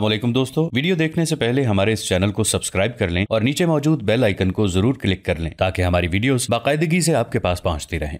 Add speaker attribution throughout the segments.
Speaker 1: वालेकुम दोस्तों। वीडियो देखने से पहले हमारे इस चैनल को सब्सक्राइब कर लें और नीचे मौजूद बेल आइकन को ज़रूर क्लिक कर लें ताकि हमारी वीडियोस बाकायदगी से आपके पास पहुँचती रहें।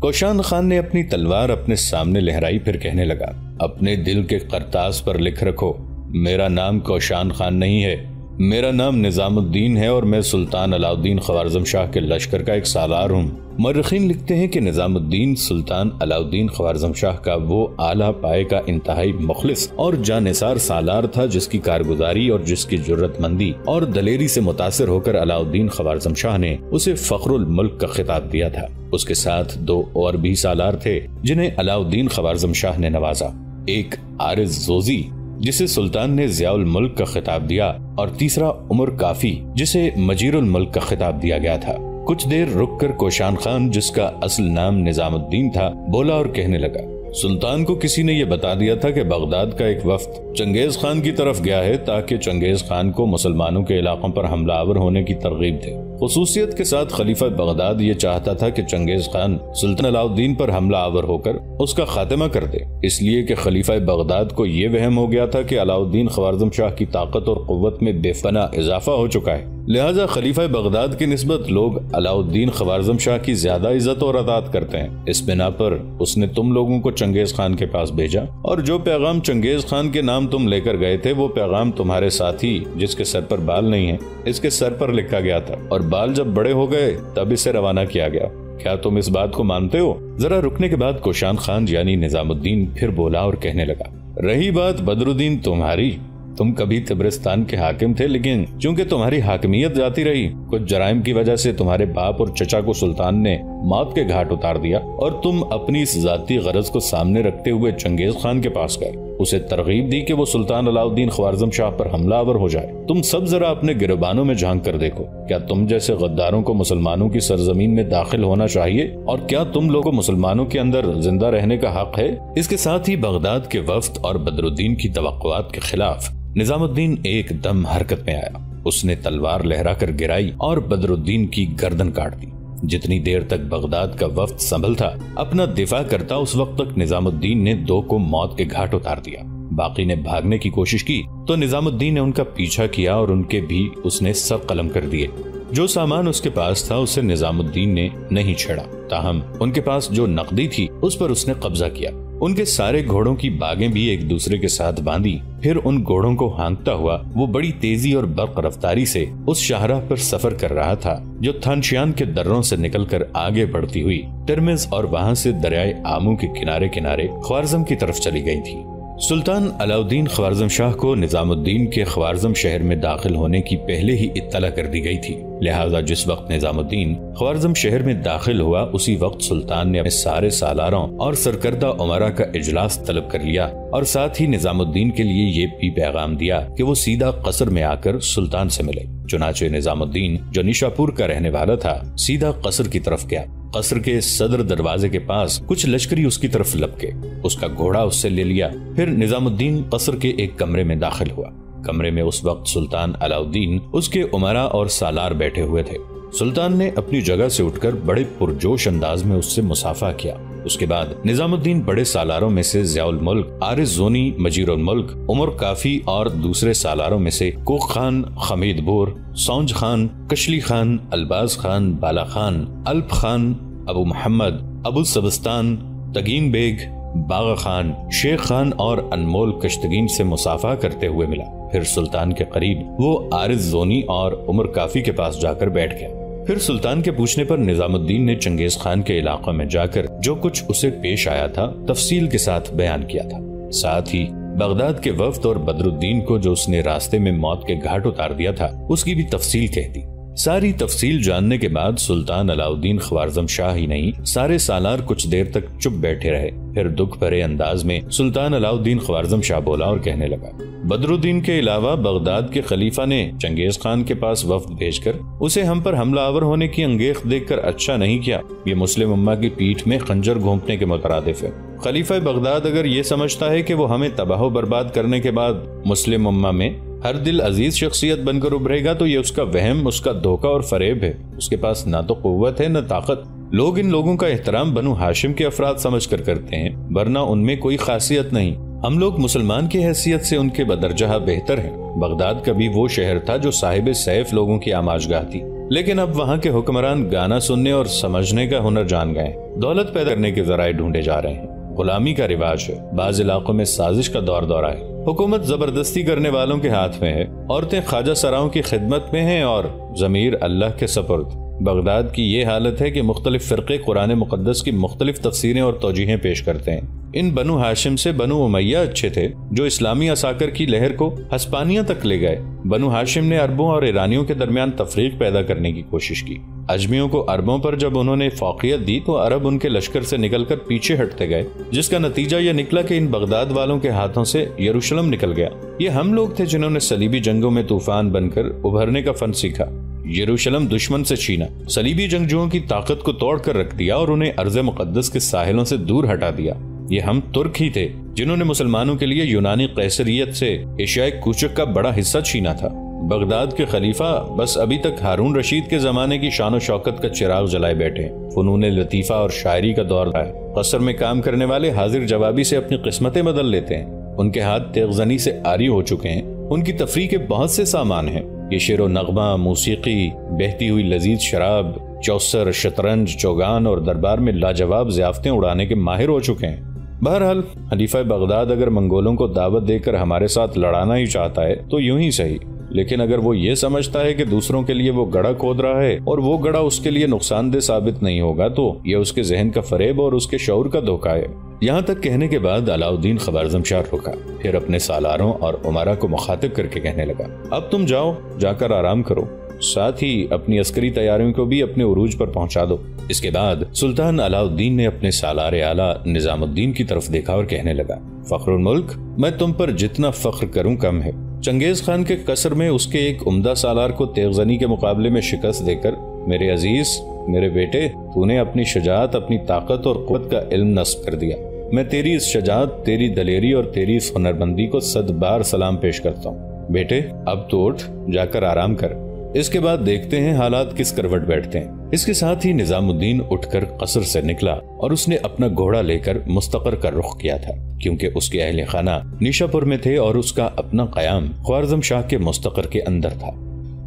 Speaker 1: कोशान खान ने अपनी तलवार अपने सामने लहराई, फिर कहने लगा, अपने दिल के करतास पर लिख रखो, मेरा नाम कोशान खान नहीं है मेरा नाम निजामुद्दीन है और मैं सुल्तान अलाउद्दीन खवारजम शाह के लश्कर का एक सालार हूँ। मर्रखीन लिखते हैं कि निजामुद्दीन सुल्तान अलाउद्दीन खवारजम शाह का वो आला पाए का इंतहाई मुखलिस और जानिसार सालार था जिसकी कारगुजारी और जिसकी जरूरतमंदी और दलेरी से मुतासर होकर अलाउद्दीन खवारजम शाह ने उसे फखरुल मुल्क का खिताब दिया था। उसके साथ दो और भी सालार थे, जिन्हें अलाउद्दीन खवारजम शाह ने नवाजा। एक आरिज जोजी जिसे सुल्तान ने जियाउल मुल्क का खिताब दिया और तीसरा उमर काफ़ी, जिसे मजीरुल मुल्क का खिताब दिया गया था। कुछ देर रुककर कोशान खान, जिसका असल नाम निजामुद्दीन था, बोला और कहने लगा सुल्तान को किसी ने यह बता दिया था कि बगदाद का एक वफ्त चंगेज खान की तरफ़ गया है ताकि चंगेज खान को मुसलमानों के इलाकों पर हमलावर होने की तरगीब दे। खसूसियत के साथ खलीफा बगदाद ये चाहता था कि चंगेज खान सुल्तान अलाउद्दीन पर हमला आवर होकर उसका खात्मा कर दे। इसलिए कि खलीफा बगदाद को ये वहम हो गया था कि अलाउद्दीन खवारजम शाह की ताकत और कुत में बेफना इजाफा हो चुका है। लिहाजा खलीफा बगदाद की नस्बत लोग अलाउद्दीन खवारजम शाह की ज़्यादा इज़्ज़त और अदात करते हैं। इस बिना पर उसने तुम लोगों को चंगेज खान के पास भेजा और जो पैगाम चंगेज खान के नाम तुम लेकर गए थे, वो पैगाम तुम्हारे साथी, जिसके सर पर बाल नहीं है, इसके सर पर लिखा गया था। और बाल जब बड़े हो गए, तब इसे रवाना किया गया। क्या तुम इस बात को मानते हो? जरा रुकने के बाद कोशान खान यानी निजामुद्दीन फिर बोला और कहने लगा, रही बात बदरुद्दीन तुम्हारी। तुम कभी तिब्रिस्तान के हाकिम थे, लेकिन चूँकि तुम्हारी हाकिमियत जाती रही, कुछ जराइम की वजह से तुम्हारे बाप और चचा को सुल्तान ने मौत के घाट उतार दिया और तुम अपनी इस जाती गरज को सामने रखते हुए चंगेज खान के पास गए। उसे तरगीब दी कि वो सुल्तान अलाउद्दीन ख्वारजम शाह पर हमलावर हो जाए। तुम सब जरा अपने गिरबानों में झाँक कर देखो। क्या तुम जैसे गद्दारों को मुसलमानों की सरजमीन में दाखिल होना चाहिए? और क्या तुम लोगों को मुसलमानों के अंदर ज़िंदा रहने का हक है? इसके साथ ही बगदाद के वफ्त और बदरुद्दीन की तो के खिलाफ निजामुद्दीन एकदम हरकत में आया। उसने तलवार लहरा कर गिराई और बदरुद्दीन की गर्दन काट दी। जितनी देर तक बगदाद का वक्त संभल था, अपना दिफा करता उस वक्त तक निजामुद्दीन ने दो को मौत के घाट उतार दिया। बाकी ने भागने की कोशिश की तो निजामुद्दीन ने उनका पीछा किया और उनके भी उसने सब कलम कर दिए। जो सामान उसके पास था, उसे निजामुद्दीन ने नहीं छेड़ा। ताहम उनके पास जो नकदी थी, उस पर उसने कब्जा किया। उनके सारे घोड़ों की बागें भी एक दूसरे के साथ बांधी। फिर उन घोड़ों को हाँकता हुआ, वो बड़ी तेज़ी और बर्क रफ्तारी से उस शाहराह पर सफ़र कर रहा था, जो थानशियान के दर्रों से निकलकर आगे बढ़ती हुई टर्मिज और वहाँ से दरियाए आमू के किनारे किनारे ख्वारजम की तरफ़ चली गई थी। सुल्तान अलाउद्दीन ख्वारजम शाह को निजामुद्दीन के ख्वारजम शहर में दाखिल होने की पहले ही इत्तला कर दी गई थी। लिहाजा जिस वक्त निजामुद्दीन ख्वारजम शहर में दाखिल हुआ, उसी वक्त सुल्तान ने अपने सारे सालारों और सरकर्दा उमरा का इजलास तलब कर लिया और साथ ही निजामुद्दीन के लिए ये भी पैगाम दिया कि वो सीधा कसर में आकर सुल्तान से मिले। चुनाचे निजामुद्दीन, जो निशापुर का रहने वाला था, सीधा कसर की तरफ़ गया। कसर के सदर दरवाजे के पास कुछ लश्करी उसकी तरफ़ लपके। उसका घोड़ा उससे ले लिया। फिर निजामुद्दीन कसर के एक कमरे में दाखिल हुआ। कमरे में उस वक्त सुल्तान अलाउद्दीन, उसके उमरा और सालार बैठे हुए थे। सुल्तान ने अपनी जगह से उठकर बड़े पुरजोश अंदाज में उससे मुसाफा किया। उसके बाद निजामुद्दीन बड़े सालारों में से जियाउल मुल्क आरिस जोनी मजीर मुल्क, उमर काफ़ी और दूसरे सालारों में से कोख खान, खमीद बोर, सौंज खान, कशली खान, अलबाज खान, बाला खान, अल्प खान, अबू मोहम्मद अबू सबस्तान, तगीन बेग बागा खान शेख खान और अनमोल कश्तगीन से मुसाफा करते हुए मिला। फिर सुल्तान के करीब वो आरिस जोनी और उमर काफ़ी के पास जाकर बैठ गया। फिर सुल्तान के पूछने पर निजामुद्दीन ने चंगेज खान के इलाकों में जाकर जो कुछ उसे पेश आया था, तफसील के साथ बयान किया था। साथ ही, बगदाद के वफ्त और बदरुद्दीन को जो उसने रास्ते में मौत के घाट उतार दिया था, उसकी भी तफसील कह दी। सारी तफसील जानने के बाद सुल्तान अलाउद्दीन ख्वारजम शाह ही नहीं, सारे सालार कुछ देर तक चुप बैठे रहे। फिर दुख भरे अंदाज में सुल्तान अलाउद्दीन ख्वारजम शाह बोला और कहने लगा, बदरुद्दीन के अलावा बगदाद के खलीफा ने चंगेज खान के पास वफ्द भेजकर उसे हम पर हमलावर होने की अंगेख देखकर अच्छा नहीं किया। ये मुस्लिम उम्मा की पीठ में खंजर घोंपने के मुतरदिफ है। खलीफा बगदाद अगर ये समझता है कि वो हमें तबाह बर्बाद करने के बाद मुस्लिम उम्मा में हर दिल अज़ीज़ शख्सियत बनकर उभरेगा तो ये उसका वहम, उसका धोखा और फरेब है। उसके पास ना तो कुत है, न ताकत। लोग इन लोगों का एहतराम बनु हाशिम के अफराद समझ कर करते हैं, वरना उनमें कोई खासियत नहीं। हम लोग मुसलमान की हैसियत से उनके बदरजहा बेहतर हैं। बगदाद कभी वो शहर था जो साहिब सैफ लोगों की आमाजगाह थी। लेकिन अब वहाँ के हुक्मरान गाना सुनने और समझने का हुनर जान गए दौलत पैदा करने के जराये ढूंढे जा रहे हैं। गुलामी का रिवाज है। बाज इलाकों में साजिश का दौर दौरा है हुकूमत ज़बरदस्ती करने वालों के हाथ में है। औरतें ख्वाजा सराओं की खिदमत में हैं और जमीर अल्लाह के सपुर्द। बगदाद की ये हालत है कि मुख्तलिफ़ फ़िरक़े कुरान मुकदस की मुख्तलिफ़ तफसीरें और तोजीहें पेश करते हैं। इन बनु हाशिम से बनु उमैया अच्छे थे, जो इस्लामी असाकर की लहर को हस्पानिया तक ले गए। बनु हाशिम ने अरबों और ईरानियों के दरमियान तफरीक पैदा करने की कोशिश की। अजमियों को अरबों पर जब उन्होंने फौकियत दी तो अरब उनके लश्कर से निकलकर पीछे हटते गए, जिसका नतीजा यह निकला कि इन बगदाद वालों के हाथों से यरूशलेम निकल गया। ये हम लोग थे जिन्होंने सलीबी जंगों में तूफ़ान बनकर उभरने का फन सीखा। यरूशलम दुश्मन से छीना। सलीबी जंगजुओं की ताकत को तोड़ कर रख दिया और उन्हें अर्ज़ मुकदस के साहिलों से दूर हटा दिया। ये हम तुर्क ही थे, जिन्होंने मुसलमानों के लिए यूनानी कैसरियत से एशियाई कूचक का बड़ा हिस्सा छीना था। बगदाद के खलीफा, बस अभी तक हारून रशीद के जमाने की शान शौकत का चिराग जलाए बैठे फनून लतीफ़ा और शायरी का दौर है कसर में काम करने वाले हाजिर जवाबी से अपनी किस्मतें बदल लेते हैं। उनके हाथ तेगजनी से आरी हो चुके हैं। उनकी तफरी के बहुत से सामान हैं। ये शेर नगमा, मौसीकी, बहती हुई लजीज शराब, चौसर, शतरंज, चौगान और दरबार में लाजवाब जियाफतें उड़ाने के माहिर हो चुके हैं। बहरहाल, खलीफा बगदाद अगर मंगोलों को दावत देकर हमारे साथ लड़ाना ही चाहता है तो यूँ ही सही। लेकिन अगर वो ये समझता है कि दूसरों के लिए वो गड़ा खोद रहा है और वो गड़ा उसके लिए नुकसानदेह साबित नहीं होगा तो ये उसके जहन का फरेब और उसके शौर का धोखा है। यहाँ तक कहने के बाद अलाउद्दीन खबारजम शाह रुका फिर अपने सालारों और उमारा को मुखातिब करके कहने लगा, अब तुम जाओ, जाकर आराम करो। साथ ही अपनी अस्करी तैयारियों को भी अपने उरूज पर पहुँचा दो। इसके बाद सुल्तान अलाउद्दीन ने अपने सालार आला निजामुद्दीन की तरफ़ देखा और कहने लगा, फखरुल मुल्क, मैं तुम पर जितना फख्र करूँ, कम है। चंगेज खान के कसर में उसके एक उम्दा सालार को तेगजनी के मुकाबले में शिकस्त देकर, मेरे अज़ीज़, मेरे बेटे, तूने अपनी शजात, अपनी ताकत और कुत का इल्म नस्ब कर दिया। मैं तेरी इस शजात, तेरी दलेरी और तेरी इस हुनरबंदी को सद बार सलाम पेश करता हूँ। बेटे, अब तो उठ, जाकर आराम कर। इसके बाद देखते हैं हालात किस करवट बैठते हैं। इसके साथ ही निजामुद्दीन उठकर कसर से निकला और उसने अपना घोड़ा लेकर मुस्तकर का रुख किया था क्योंकि उसके अहल खाना निशापुर में थे और उसका अपना कयाम ख्वारजम शाह के मुस्तकर के अंदर था।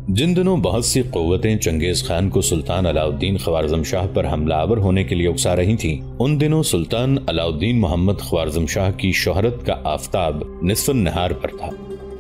Speaker 1: जिन दिनों बहुत सी कुतें चंगेज खान को सुल्तान अलाउद्दीन ख्वारजम शाह पर हमलावर होने के लिए उकसा रही थीं, उन दिनों सुल्तान अलाउद्दीन मोहम्मद ख्वारजम शाह की शोहरत का आफ्ताब निसफ नहार पर था।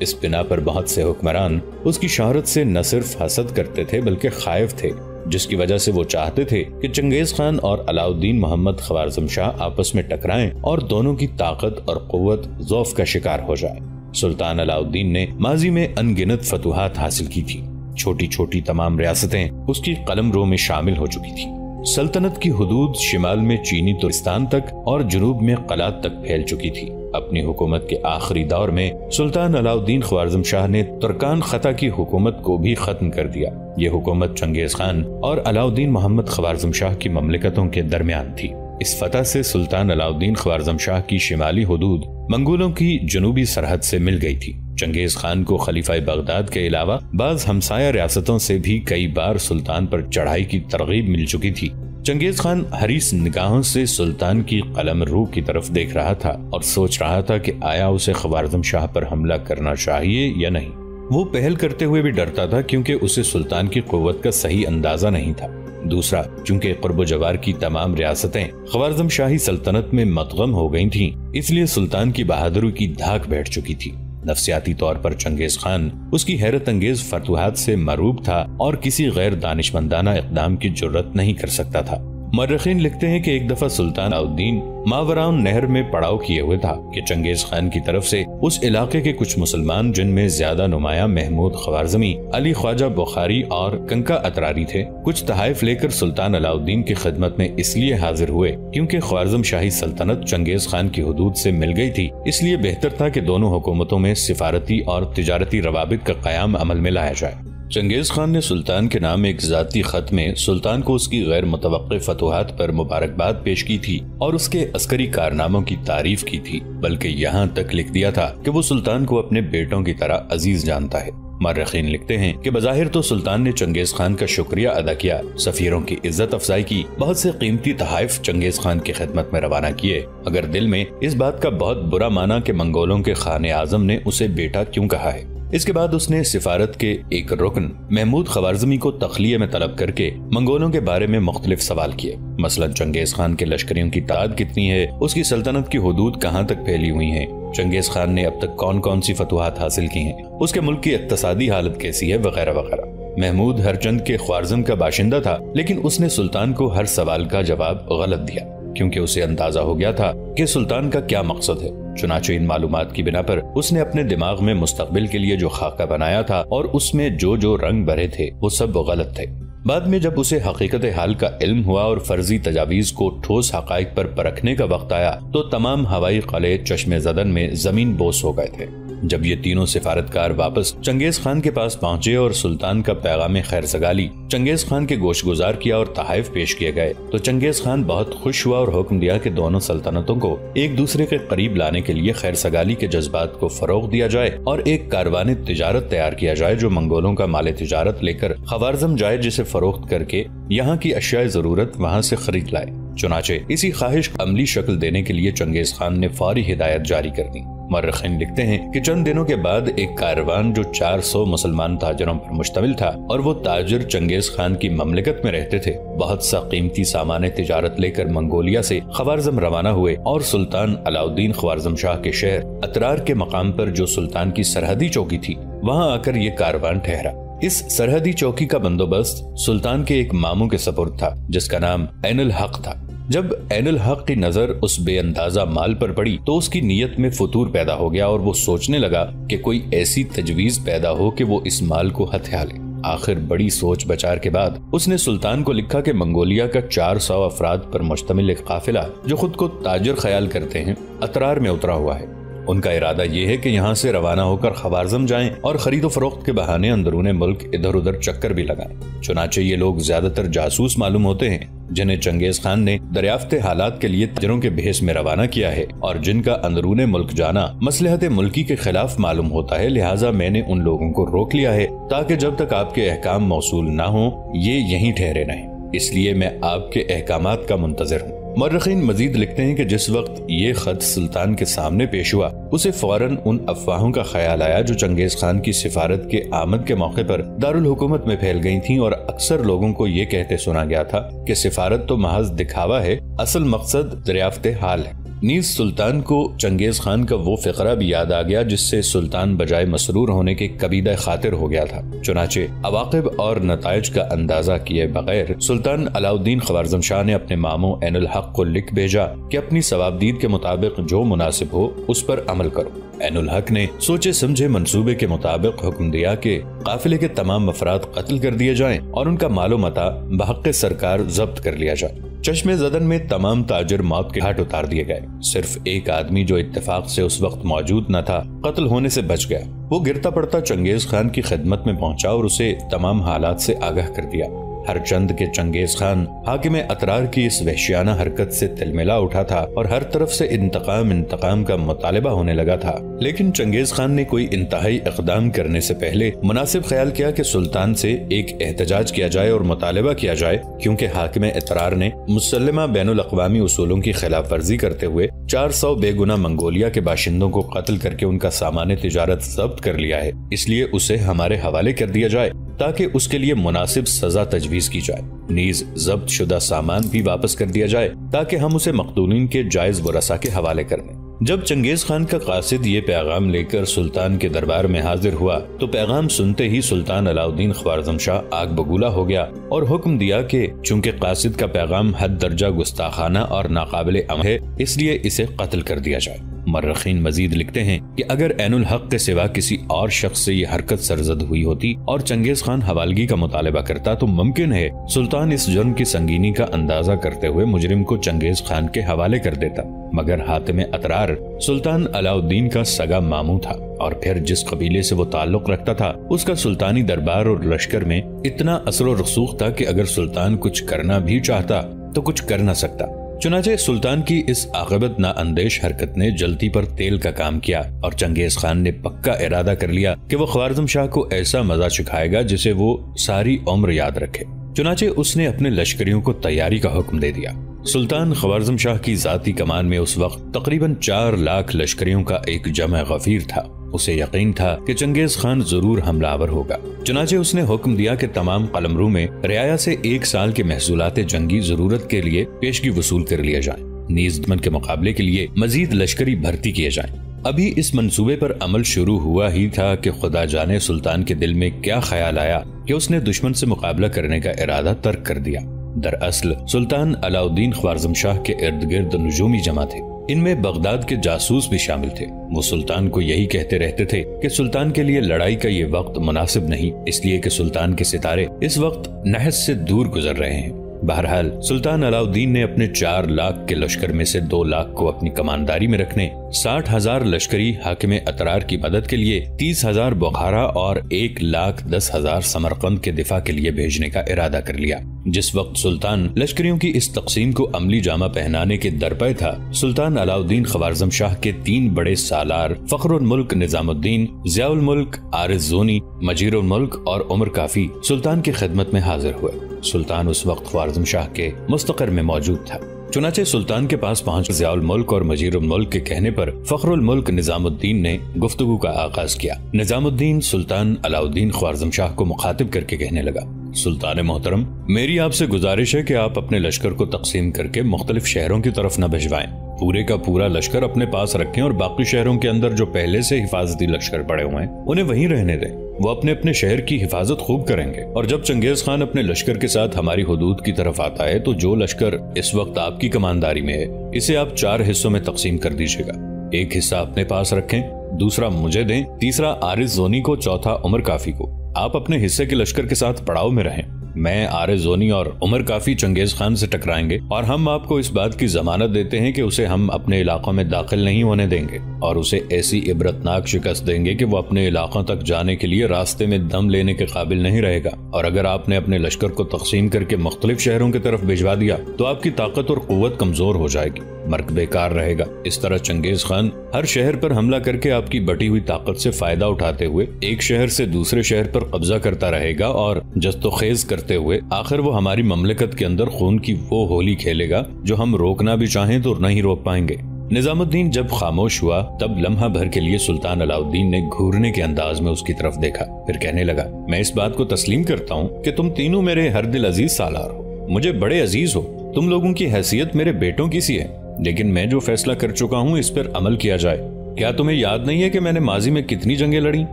Speaker 1: इस बिना पर बहुत से हुक्मरान उसकी शहरत से न सिर्फ़ हसद करते थे बल्कि खायफ थे। जिसकी वजह से वो चाहते थे कि चंगेज खान और अलाउद्दीन मोहम्मद खबारजम शाह आपस में टकराएँ और दोनों की ताकत और कुत जौफ का शिकार हो जाए। सुल्तान अलाउद्दीन ने माजी में अनगिनत फतुहात हासिल की थी। छोटी छोटी तमाम रियासतें उसकी कलम रो में शामिल हो चुकी थी। सल्तनत की हदूद शिमाल में चीनी तुर्स्तान तक और जुनूब में कलात तक फैल चुकी थी। अपनी हुकूमत के आखिरी दौर में सुल्तान अलाउद्दीन ख्वारजम शाह ने तुर्कान खता की हुकूमत को भी खत्म कर दिया। ये हुकूमत चंगेज खान और अलाउद्दीन मोहम्मद ख्वारजम शाह की ममलिकतों के दरमियान थी। इस फतह से सुल्तान अलाउद्दीन ख्वारजम शाह की शिमाली हदूद मंगोलों की जनूबी सरहद से मिल गई थी। चंगेज खान को खलीफा बगदाद के अलावा बाज हमसाया रियासतों से भी कई बार सुल्तान पर चढ़ाई की तरगीब मिल चुकी थी। चंगेज खान हरीस निगाहों से सुल्तान की कलम रूह की तरफ़ देख रहा था और सोच रहा था कि आया उसे खबारजम शाह पर हमला करना चाहिए या नहीं। वो पहल करते हुए भी डरता था क्योंकि उसे सुल्तान की कुत का सही अंदाज़ा नहीं था। दूसरा चूँकि कुर्ब जवार की तमाम रियासतें खवारजम शाही सल्तनत में मतगम हो गई थीं, इसलिए सुल्तान की बहादुरी की धाक बैठ चुकी थी। नफसियाती तौर पर चंगेज खान उसकी हैरत अंगेज फतवाहत से मरूब था और किसी गैर दानिशमंदाना इकदाम की ज़रूरत नहीं कर सकता था। मर्रखीन लिखते हैं कि एक दफ़ा सुल्तान अउद्दीन मावरान नहर में पड़ाव किए हुए था कि चंगेज खान की तरफ़ से उस इलाके के कुछ मुसलमान, जिनमें ज़्यादा नुमाया महमूद खवारजमी, अली ख्वाजा बुखारी और कंका अतरारी थे, कुछ तहाइफ लेकर सुल्तान अलाउद्दीन की खिदमत में इसलिए हाजिर हुए क्योंकि ख्वारजम शाही सल्तनत चंगेज खान की हदूद से मिल गई थी, इसलिए बेहतर था कि दोनों हुकूमतों में सिफारती और तजारती रवाबित का क्याम अमल में लाया जाए। चंगेज खान ने सुल्तान के नाम एक जाती खत में सुल्तान को उसकी गैर मुतव फतुहात पर मुबारकबाद पेश की थी और उसके अस्करी कारनामों की तारीफ़ की थी, बल्कि यहाँ तक लिख दिया था कि वो सुल्तान को अपने बेटों की तरह अज़ीज़ जानता है। मर्रखीन लिखते हैं कि बज़ाहिर तो सुल्तान ने चंगेज खान का शुक्रिया अदा किया, सफीरों की इज़्ज़त अफजाई की, बहुत से कीमती तहफ चंगेज खान की खिदमत में रवाना किए। अगर दिल में इस बात का बहुत बुरा माना कि मंगोलों के खान आज़म ने उसे बेटा क्यों कहा है? इसके बाद उसने सिफारत के एक रुकन महमूद खवारजमी को तखलिये में तलब करके मंगोलों के बारे में मुख्तलिफ़ सवाल किए। मसलन, चंगेज खान के लश्करियों की तादाद कितनी है? उसकी सल्तनत की हदूद कहाँ तक फैली हुई है? चंगेज खान ने अब तक कौन कौन सी फतवाहत हासिल की हैं? उसके मुल्क की इकतसादी हालत कैसी है? वगैरह वगैरह। महमूद हरचंद के ख्वारजम का बाशिंदा था, लेकिन उसने सुल्तान को हर सवाल का जवाब गलत दिया। क्योंकि उसे अंदाज़ा हो गया था कि सुल्तान का क्या मकसद है। चुनाचे इन मालूम की बिना पर उसने अपने दिमाग में मुस्तबिल के लिए जो खाका बनाया था और उसमें जो जो रंग भरे थे, वो सब गलत थे। बाद में जब उसे हकीकत हाल का इल्म हुआ और फर्जी तजावीज को ठोस हक पर परखने का वक्त आया तो तमाम हवाई कले चश्मे जदन में ज़मीन बोस हो गए थे। जब ये तीनों सिफारतकार वापस चंगेज खान के पास पहुँचे और सुल्तान का पैगाम खैर सगाली चंगेज खान के गोश गुजार किया और तहाइफ पेश किए गए तो चंगेज खान बहुत खुश हुआ और हुक्म दिया कि दोनों सल्तनतों को एक दूसरे के करीब लाने के लिए खैर सगाली के जज्बात को फरोग दिया जाए और एक कारवान तजारत तैयार किया जाए जो मंगोलों का माल तजारत लेकर खवारजम जाए जिसे फरोख्त करके यहाँ की अशिया ज़रूरत वहाँ से खरीद लाए। चुनाचे, इसी ख्वाहिश अमली शक्ल देने के लिए चंगेज खान ने फौरी हिदायत जारी कर दी। मर्रखीन लिखते हैं कि चंद दिनों के बाद एक कारवान जो 400 मुसलमान ताजरों पर मुश्तमिल था और वो ताजर चंगेज खान की ममलिकत में रहते थे। बहुत सा कीमती सामान तजारत लेकर मंगोलिया से खवारजम रवाना हुए और सुल्तान अलाउद्दीन खवारजम शाह के शहर अतरार के मकाम पर जो सुल्तान की सरहदी चौकी थी, वहाँ आकर ये कारवान ठहरा। इस सरहदी चौकी का बंदोबस्त सुल्तान के एक मामू के सपुर्द था, जिसका नाम एनल हक था। जब एनुल हक की नज़र उस बेअंदाजा माल पर पड़ी तो उसकी नीयत में फतूर पैदा हो गया और वो सोचने लगा कि कोई ऐसी तजवीज पैदा हो कि वो इस माल को हथिया ले आखिर बड़ी सोच बचार के बाद उसने सुल्तान को लिखा कि मंगोलिया का 400 अफराद पर मुश्तमिल एक काफिला, जो खुद को ताजर ख्याल करते हैं, अतरार में उतरा हुआ है। उनका इरादा ये है कि यहाँ से रवाना होकर खबारजम जाएँ और खरीदो फरोख्त के बहाने अंदरून मुल्क इधर उधर चक्कर भी लगाएँ। चुनाचे ये लोग ज़्यादातर जासूस मालूम होते हैं, जिन्हें चंगेज खान ने दरियाफ्त हालात के लिए तजरों के भेस में रवाना किया है और जिनका अंदरून मुल्क जाना मसलहत मुल्की के खिलाफ मालूम होता है, लिहाजा मैंने उन लोगों को रोक लिया है, ताकि जब तक आपके अहकाम मौसू न हो, ये यहीं ठहरे रहें इसलिए मैं आपके अहकाम का मुंतजर हूँ मर्रखीन मजीद लिखते हैं कि जिस वक्त ये खत सुल्तान के सामने पेश हुआ, उसे फ़ौरन उन अफवाहों का ख्याल आया जो चंगेज खान की सिफारत के आमद के मौके पर दारुल हुकूमत में फैल गई थीं और अक्सर लोगों को ये कहते सुना गया था कि सिफारत तो महज दिखावा है, असल मकसद दरियाफ्त हाल है। नीज सुल्तान को चंगेज खान का वो फिक्रा भी याद आ गया जिससे सुल्तान बजाय मसरूर होने के कबीदा खातिर हो गया था। चुनाचे अवाकब और नतज का अंदाज़ा किए बगैर सुल्तान अलाउद्दीन खवारजम शाह ने अपने मामू एनुल हक को लिख भेजा कि अपनी सवाबदीद के मुताबिक जो मुनासिब हो, उस पर अमल करो। एनुल हक ने सोचे समझे मंसूबे के मुताबिक हुक्म दिया कि काफिले के तमाम अफराद कत्ल कर दिए जाएँ और उनका मालो मता बहक सरकार जब्त कर लिया जाए। चश्मे जदन में तमाम ताजर मौत के घाट उतार दिए गए। सिर्फ़ एक आदमी जो इत्तेफाक से उस वक्त मौजूद न था, कत्ल होने से बच गया। वो गिरता पड़ता चंगेज खान की खिदमत में पहुँचा और उसे तमाम हालात से आगाह कर दिया। हर चंद के चंगेज खान हाकिम अतरार की इस वहशियाना हरकत से तिलमिला उठा था और हर तरफ़ से इंतकाम इंतकाम का मुतालबा होने लगा था। लेकिन चंगेज खान ने कोई इंतहाई इकदाम करने से पहले मुनासिब ख्याल किया कि सुल्तान से एक एहतजाज किया जाए और मुतालबा किया जाए, क्योंकि हाकिम अतरार ने मुसलमा बैन अवी उसूलों की खिलाफ वर्जी करते हुए चार सौ बेगुना मंगोलिया के बाशिंदों को कत्ल करके उनका सामान तजारत जब्त कर लिया है, इसलिए उसे हमारे हवाले कर दिया जाए। ताकि उसके लिए मुनासिब सजा तजवीज की जाए। नीज जब्त शुदा सामान भी वापस कर दिया जाए, ताकि हम उसे मकदूलिन के जायज़ वरसा के हवाले कर दें। जब चंगेज खान का कासिद ये पैगाम लेकर सुल्तान के दरबार में हाजिर हुआ तो पैगाम सुनते ही सुल्तान अलाउद्दीन ख्वारजम शाह आग बगूला हो गया और हुक्म दिया कि चूँकि कासिद का पैगाम हद दर्जा गुस्ताखाना और नाकाबिल अम है, इसलिए इसे कत्ल कर दिया जाए। मर्रखीन मजीद लिखते हैं कि अगर एनुल हक के सिवा किसी और शख्स से ये हरकत सरजद हुई होती और चंगेज खान हवालगी का मुतालबा करता तो मुमकिन है सुल्तान इस जुर्म की संगीनी का अंदाज़ा करते हुए मुजरिम को चंगेज खान के हवाले कर देता। मगर हाथ में अतरार, सुल्तान अलाउद्दीन का सगा मामू था और फिर जिस कबीले से वो ताल्लुक रखता था, उसका सुल्तानी दरबार और लश्कर में इतना असर रसूख था कि अगर सुल्तान कुछ करना भी चाहता तो कुछ कर ना सकता। चुनाचे सुल्तान की इस आकबत ना अंदेश हरकत ने जल्दी पर तेल का काम किया और चंगेज खान ने पक्का इरादा कर लिया कि वो ख्वारजम शाह को ऐसा मज़ा सिखाएगा जिसे वो सारी उम्र याद रखे। चुनाचे उसने अपने लश्करियों को तैयारी का हुक्म दे दिया। सुल्तान खवारजम शाह की जाती कमान में उस वक्त तकरीबन चार लाख लश्करियों का एक जमा गफीर था। उसे यकीन था कि चंगेज खान ज़रूर हमलावर होगा। चुनाचे उसने हुक्म दिया कि तमाम कलमरू में रियाया से एक साल के महसूलात जंगी ज़रूरत के लिए पेशगी वसूल कर लिया जाए। नीज दुश्मन के मुकाबले के लिए मजीद लश्करी भर्ती किए जाए। अभी इस मंसूबे पर अमल शुरू हुआ ही था कि खुदा जाने सुल्तान के दिल में क्या ख्याल आया कि उसने दुश्मन से मुकाबला करने का इरादा तर्क कर दिया। दरअसल सुल्तान अलाउद्दीन ख्वारजम शाह के इर्द गिर्द नजूमी जमा थे। इनमें बगदाद के जासूस भी शामिल थे। वो सुल्तान को यही कहते रहते थे कि सुल्तान के लिए लड़ाई का ये वक्त मुनासिब नहीं, इसलिए कि सुल्तान के सितारे इस वक्त नहस से दूर गुजर रहे हैं। बहरहाल, सुल्तान अलाउद्दीन ने अपने चार लाख के लश्कर में से दो लाख को अपनी कमानदारी में रखने, साठ हज़ार लश्करी हाकिम अतरार की मदद के लिए तीस हज़ार बुखारा और एक लाख दस हज़ार समरकंद के दिफा के लिए भेजने का इरादा कर लिया। जिस वक्त सुल्तान लश्करियों की इस तकसीम को अमली जामा पहनाने के दरपय था, सुल्तान अलाउद्दीन खवारजम शाह के तीन बड़े सालार फखरुल मुल्क निजामुद्दीन जियाउल मुल्क आरिज जोनी मजीर मुल्क और उमर काफ़ी सुल्तान की खिदमत में हाजिर हुए। सुल्तान उस वक्त ख्वारजम शाह के मुस्तकर में मौजूद था। चुनाचे सुल्तान के पास पहुँच जियाउल मुल्क और मजीर मुल्क के कहने पर फखरुल मुल्क निजामुद्दीन ने गुफ्तगु का आगाज़ किया। निजामुद्दीन सुल्तान अलाउद्दीन ख्वारजम शाह को मुखातिब करके कहने लगा, सुल्तान मोहतरम, मेरी आपसे गुजारिश है कि आप अपने लश्कर को तकसीम करके मुख्तलिफ़ शहरों की तरफ़ न भिजवाएँ। पूरे का पूरा लश्कर अपने पास रखें और बाकी शहरों के अंदर जो पहले से हिफाजती लश्कर पड़े हुए हैं, उन्हें वहीं रहने दें। वो अपने अपने शहर की हिफाजत खूब करेंगे। और जब चंगेज खान अपने लश्कर के साथ हमारी हदूद की तरफ़ आता है तो जो लश्कर इस वक्त आपकी कमानदारी में है, इसे आप चार हिस्सों में तकसीम कर दीजिएगा। एक हिस्सा अपने पास रखें, दूसरा मुझे दें, तीसरा आरिस जोनी को, चौथा उमर काफ़ी को। आप अपने हिस्से के लश्कर के साथ पड़ाव में रहें। मैं आर जोनी और उमर काफ़ी चंगेज खान से टकराएँगे और हम आपको इस बात की जमानत देते हैं कि उसे हम अपने इलाकों में दाखिल नहीं होने देंगे और उसे ऐसी इबरतनाक शिकस्त देंगे कि वो अपने इलाकों तक जाने के लिए रास्ते में दम लेने के काबिल नहीं रहेगा। और अगर आपने अपने लश्कर को तकसीम करके मुख्तलिफ़ शहरों की तरफ़ भिजवा दिया तो आपकी ताकत और कुत कमज़ोर हो जाएगी। मर्क बेकार रहेगा। इस तरह चंगेज खान हर शहर पर हमला करके आपकी बटी हुई ताकत से फ़ायदा उठाते हुए एक शहर से दूसरे शहर पर कब्जा करता रहेगा और जस्तोखेज करते हुए आखिर वो हमारी ममलिकत के अंदर खून की वो होली खेलेगा जो हम रोकना भी चाहें तो नहीं रोक पाएँगे। निजामुद्दीन जब खामोश हुआ, तब लम्हा भर के लिए सुल्तान अलाउद्दीन ने घूरने के अंदाज में उसकी तरफ़ देखा। फिर कहने लगा, मैं इस बात को तस्लीम करता हूँ कि तुम तीनों मेरे हर दिल अज़ीज़ सालार हो। मुझे बड़े अज़ीज़ हो। तुम लोगों की हैसियत मेरे बेटों की सी है। लेकिन मैं जो फैसला कर चुका हूँ, इस पर अमल किया जाए। क्या तुम्हें याद नहीं है कि मैंने माजी में कितनी जंगें लड़ी?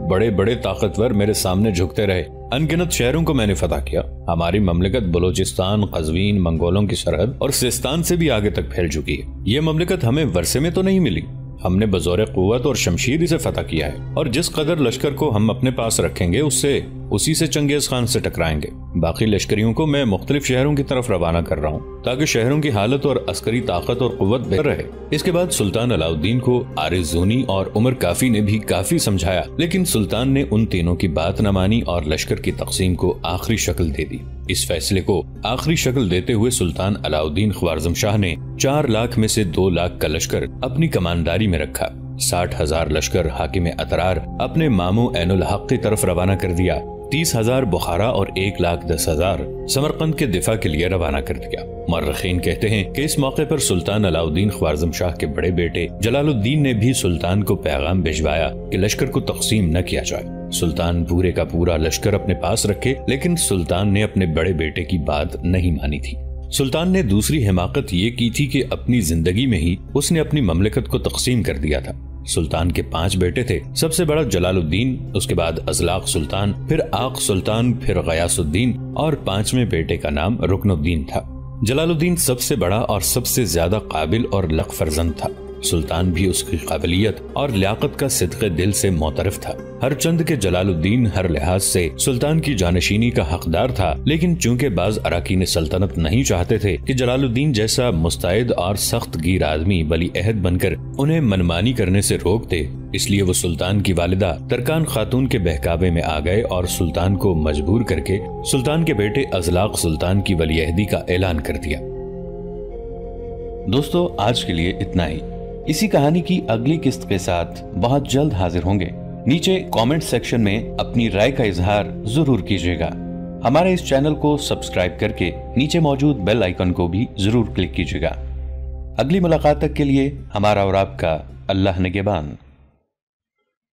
Speaker 1: बड़े बड़े ताकतवर मेरे सामने झुकते रहे। अनगिनत शहरों को मैंने फतह किया। हमारी ममलिकत बलोचिस्तान कजवीन मंगोलों की सरहद और सिस्तान से भी आगे तक फैल चुकी है। ये ममलिकत हमें वर्षे में तो नहीं मिली। हमने बजौर कुत और शमशीर से फतह किया है। और जिस कदर लश्कर को हम अपने पास रखेंगे, उससे, उसी से चंगेज खान से टकराएँगे। बाकी लश्करियों को मैं मुख्तलिफ़ शहरों की तरफ़ रवाना कर रहा हूँ, ताकि शहरों की हालत और अस्करी ताकत और कुत बेहतर रहे। इसके बाद सुल्तान अलाउद्दीन को आरिज जोनी और उमर काफ़ी ने भी काफ़ी समझाया, लेकिन सुल्तान ने उन तीनों की बात न मानी और लश्कर की तकसीम को आखिरी शक्ल दे दी। इस फैसले को आखिरी शक्ल देते हुए सुल्तान अलाउद्दीन ख्वारजम शाह ने चार लाख में से दो लाख का लश्कर अपनी कमानदारी में रखा। साठ हज़ार लश्कर हाकिम अतरार अपने मामू एनुल हक की तरफ़ रवाना कर दिया। तीस हज़ार बुखारा और एक लाख दस हज़ार समरकंद के दिफा के लिए रवाना कर दिया। मर्रखीन कहते हैं कि इस मौके पर सुल्तान अलाउद्दीन ख्वारजम शाह के बड़े बेटे जलालुद्दीन ने भी सुल्तान को पैगाम भिजवाया कि लश्कर को तकसीम न किया जाए। सुल्तान पूरे का पूरा लश्कर अपने पास रखे, लेकिन सुल्तान ने अपने बड़े बेटे की बात नहीं मानी थी। सुल्तान ने दूसरी हिमाकत ये की थी कि अपनी ज़िंदगी में ही उसने अपनी ममलिकत को तकसीम कर दिया था। सुल्तान के पाँच बेटे थे, सबसे बड़ा जलालुद्दीन, उसके बाद अजलाक सुल्तान, फिर आक सुल्तान, फिर गयासुद्दीन और पाँचवें बेटे का नाम रुकनुद्दीन था। जलालुद्दीन सबसे बड़ा और सबसे ज़्यादा काबिल और लक फर्जन था। सुल्तान भी उसकी काबिलियत और लियाकत का सिद्क दिल से मोतरफ था। हर चंद के जलालुद्दीन हर लिहाज से सुल्तान की जानशीनी का हकदार था, लेकिन चूँकि बाज अरकान सल्तनत नहीं चाहते थे कि जलालुद्दीन जैसा मुस्तैद और सख्त गिर आदमी बली अहद बनकर उन्हें मनमानी करने से रोक दे इसलिए वो सुल्तान की वालिदा तरकान खातून के बहकावे में आ गए और सुल्तान को मजबूर करके सुल्तान के बेटे अजलाक सुल्तान की वली अहदी का ऐलान कर दिया। दोस्तों, आज के लिए इतना ही। इसी कहानी की अगली किस्त के साथ बहुत जल्द हाजिर होंगे। नीचे कमेंट सेक्शन में अपनी राय का इजहार ज़रूर कीजिएगा। हमारे इस चैनल को सब्सक्राइब करके नीचे मौजूद बेल आइकन को भी ज़रूर क्लिक कीजिएगा। अगली मुलाकात तक के लिए हमारा और आपका अल्लाह निगेबान